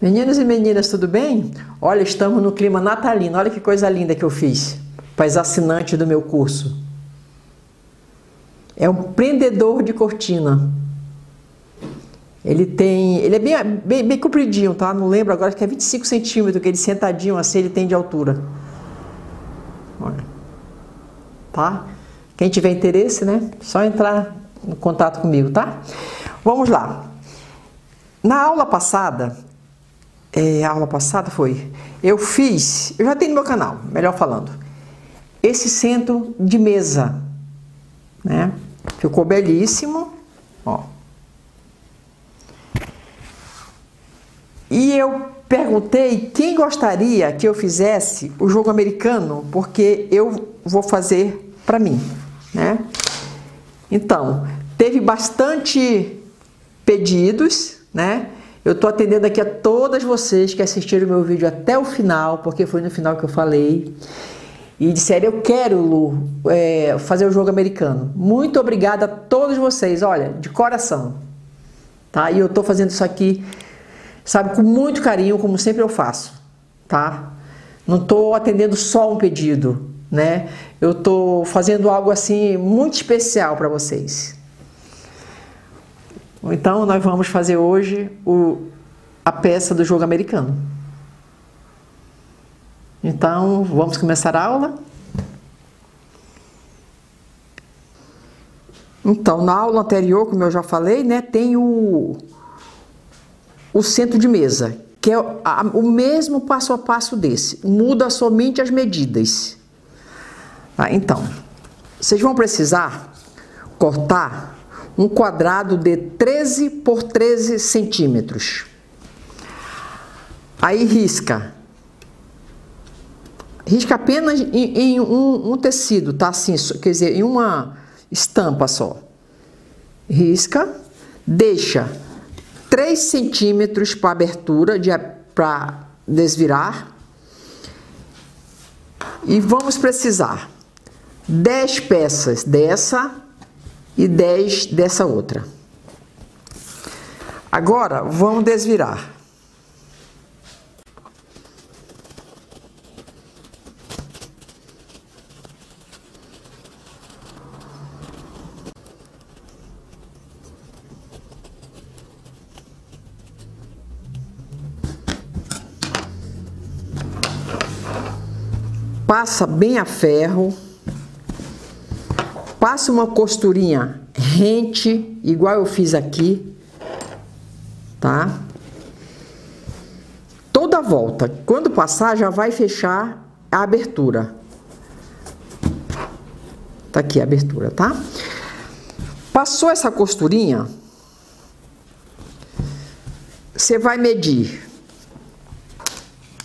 Meninos e meninas, tudo bem? Olha, estamos no clima natalino. Olha que coisa linda que eu fiz para as assinantes do meu curso. É um prendedor de cortina. Ele tem. Ele é bem, bem, bem compridinho, tá? Não lembro agora, que é 25 centímetros que ele sentadinho assim ele tem de altura. Olha. Tá? Quem tiver interesse, né? Só entrar em contato comigo, tá? Vamos lá. Na aula passada, é, a aula passada foi, eu fiz, eu já tenho no meu canal, melhor falando, esse centro de mesa, né? Ficou belíssimo, ó. E eu perguntei quem gostaria que eu fizesse o jogo americano, porque eu vou fazer para mim, né? Então, teve bastante pedidos, né? Eu estou atendendo aqui a todas vocês que assistiram meu vídeo até o final, porque foi no final que eu falei. E disseram, eu quero, Lu, é, fazer o jogo americano. Muito obrigada a todos vocês, olha, de coração. Tá? E eu estou fazendo isso aqui, sabe, com muito carinho, como sempre eu faço. Tá? Não estou atendendo só um pedido, né? Eu estou fazendo algo assim muito especial para vocês. Então, nós vamos fazer hoje o, a peça do jogo americano. Então, vamos começar a aula? Então, na aula anterior, como eu já falei, né, tem o, o centro de mesa, que é a, o mesmo passo a passo desse, muda somente as medidas. Ah, então, vocês vão precisar cortar um quadrado de 13 por 13 centímetros. Aí risca. Risca apenas em, em um, um, tecido, tá? Assim, quer dizer, em uma estampa só. Risca, deixa 3 centímetros para abertura, para desvirar. E vamos precisar 10 peças dessa e 10 dessa outra. Agora vamos desvirar. Passa bem a ferro. Passa uma costurinha rente, igual eu fiz aqui, tá? Toda volta, quando passar, já vai fechar a abertura. Tá aqui a abertura, tá? Passou essa costurinha, você vai medir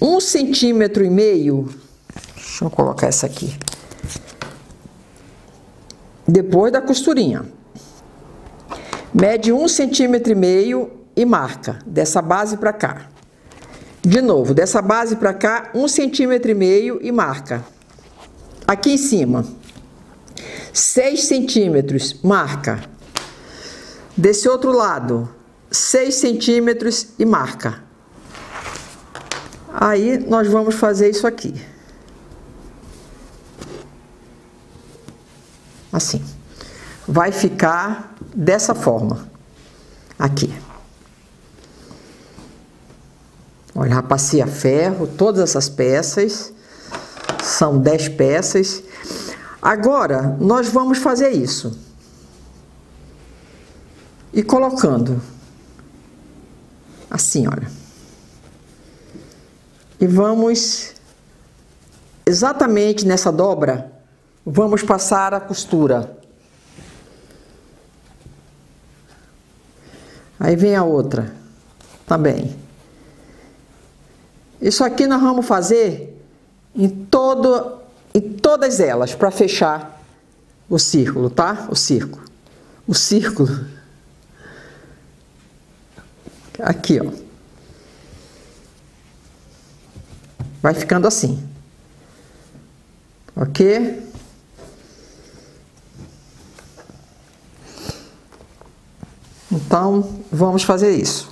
um centímetro e meio. Deixa eu colocar essa aqui depois da costurinha. Mede um centímetro e meio e marca dessa base para cá. De novo, dessa base para cá, um centímetro e meio e marca. Aqui em cima, 6 centímetros, marca. Desse outro lado, 6 centímetros e marca. Aí, nós vamos fazer isso aqui. Assim. Vai ficar dessa forma, aqui. Olha, passei a ferro, todas essas peças, são 10 peças. Agora, nós vamos fazer isso. E colocando, assim, olha. E vamos exatamente nessa dobra Vamos passar a costura. Aí vem a outra também. Isso aqui nós vamos fazer em, todo, em todas elas para fechar o círculo, tá? O círculo. O círculo. Aqui, ó. Vai ficando assim. Ok? Então, vamos fazer isso.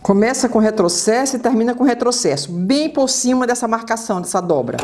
Começa com retrocesso e termina com retrocesso, bem por cima dessa marcação, dessa dobra.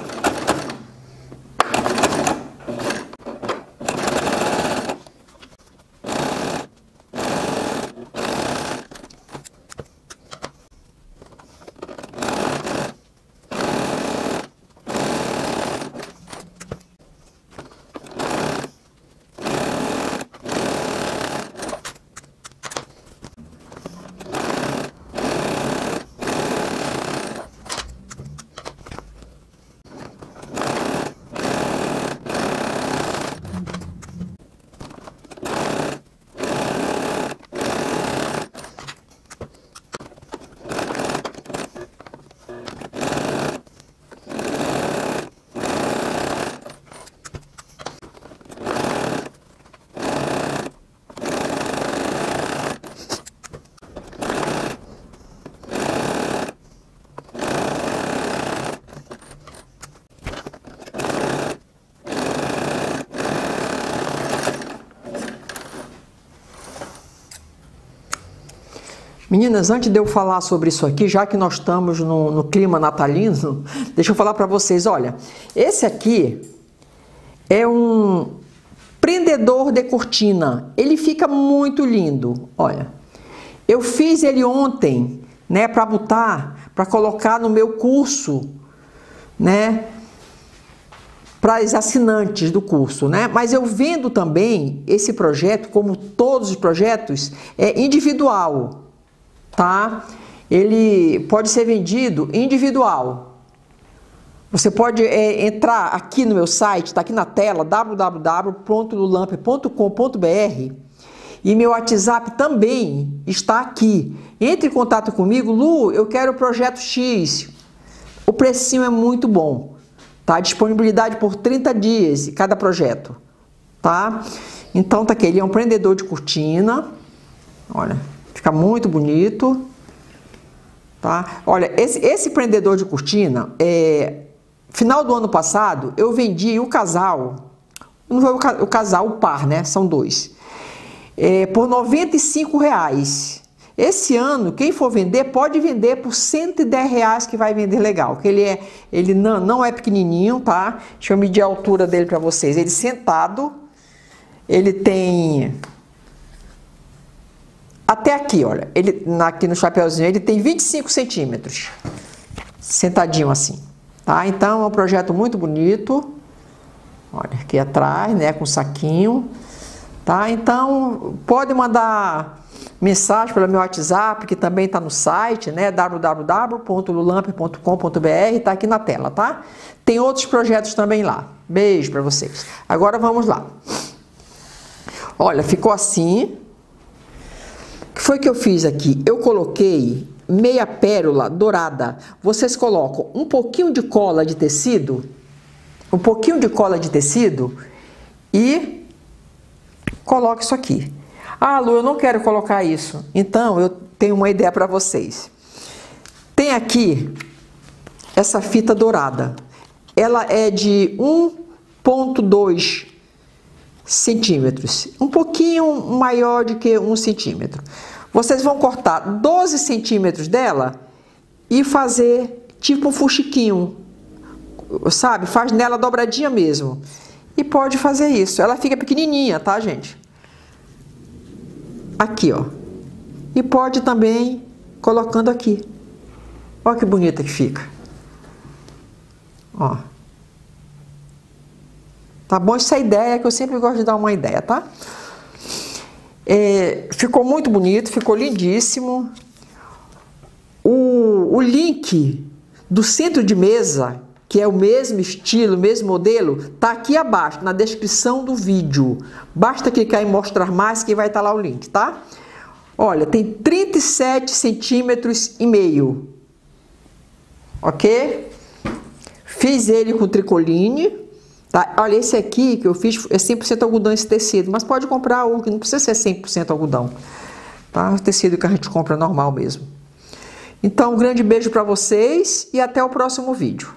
Meninas, antes de eu falar sobre isso aqui, já que nós estamos no, no clima natalino, deixa eu falar para vocês. Olha, esse aqui é um prendedor de cortina. Ele fica muito lindo. Olha, eu fiz ele ontem, né, para botar, para colocar no meu curso, né, para os assinantes do curso, né? Mas eu vendo também esse projeto, como todos os projetos, é individual tá? Ele pode ser vendido individual. Você pode é, entrar aqui no meu site, está aqui na tela, www.lulamp.com.br e meu WhatsApp também está aqui. Entre em contato comigo, Lu, eu quero o projeto X. O precinho é muito bom, tá? Disponibilidade por 30 dias cada projeto, tá? Então tá aqui, ele é um prendedor de cortina. Olha, Fica muito bonito. Tá? Olha, esse, esse prendedor de cortina, é, final do ano passado, eu vendi o casal, não foi o, casal, o par, né? São dois. É, por 95 reais. Esse ano, quem for vender, pode vender por 110 reais que vai vender legal. Que ele é, ele não, não é pequenininho, tá? Deixa eu medir a altura dele para vocês. Ele sentado, ele tem até aqui, olha, ele aqui no chapéuzinho ele tem 25 centímetros, sentadinho assim, tá? Então é um projeto muito bonito, olha aqui atrás, né, com saquinho, tá? Então pode mandar mensagem pelo meu WhatsApp, que também está no site, né, www.lulamp.com.br, está aqui na tela, tá? Tem outros projetos também lá. Beijo para vocês. Agora vamos lá. Olha, ficou assim, que foi que eu fiz aqui? Eu coloquei meia pérola dourada. Vocês colocam um pouquinho de cola de tecido, um pouquinho de cola de tecido e coloque isso aqui. Ah, Lu, eu não quero colocar isso. Então, eu tenho uma ideia para vocês. Tem aqui essa fita dourada. Ela é de 1.2 centímetros, um pouquinho maior do que um centímetro. Vocês vão cortar 12 centímetros dela e fazer tipo um fuxiquinho, sabe? Faz nela dobradinha mesmo. E pode fazer isso. Ela fica pequenininha, tá, gente? Aqui, ó. E pode também colocando aqui. Olha que bonita que fica. Ó. Tá bom? Essa é ideia que eu sempre gosto de dar uma ideia, tá? É, ficou muito bonito, ficou lindíssimo. O, o link do centro de mesa, que é o mesmo estilo, mesmo modelo, tá aqui abaixo, na descrição do vídeo. Basta clicar em mostrar mais que vai estar tá lá o link, tá? Olha, tem 37 centímetros e meio, ok? Fiz ele com tricoline, Tá? Olha, esse aqui que eu fiz é 100% algodão esse tecido, mas pode comprar o que não precisa ser 100% algodão. Tá? O tecido que a gente compra normal mesmo. Então, um grande beijo para vocês e até o próximo vídeo.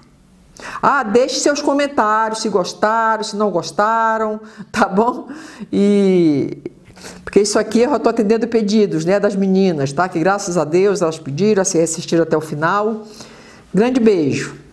Ah, deixe seus comentários se gostaram, se não gostaram, tá bom? E Porque isso aqui eu estou atendendo pedidos, né, das meninas, tá? Que graças a Deus elas pediram, se assistiram até o final. Grande beijo.